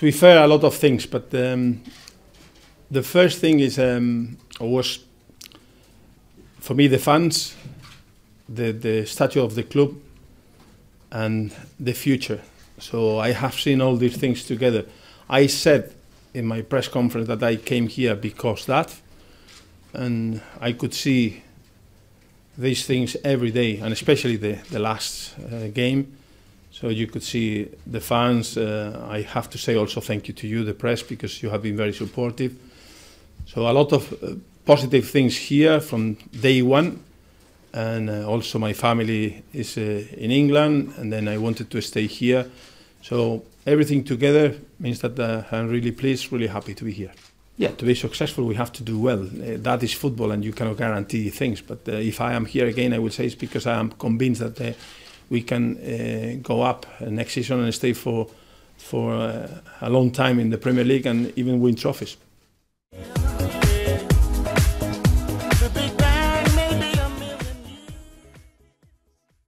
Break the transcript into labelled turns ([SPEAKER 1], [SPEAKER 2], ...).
[SPEAKER 1] to be fair, a lot of things, but um, the first thing is um, was for me the fans, the the statue of the club, and the future. So I have seen all these things together. I said in my press conference that I came here because that, and I could see these things every day, and especially the the last uh, game. So you could see the fans. Uh, I have to say also thank you to you, the press, because you have been very supportive. So a lot of uh, positive things here from day one, and uh, also my family is uh, in England, and then I wanted to stay here. So everything together means that uh, I'm really pleased, really happy to be here. Yeah, to be successful, we have to do well. Uh, that is football, and you cannot guarantee things. But if I am here again, I will say it's because I am convinced that we can uh, go up next season and stay for for uh, a long time in the Premier League and even win trophies.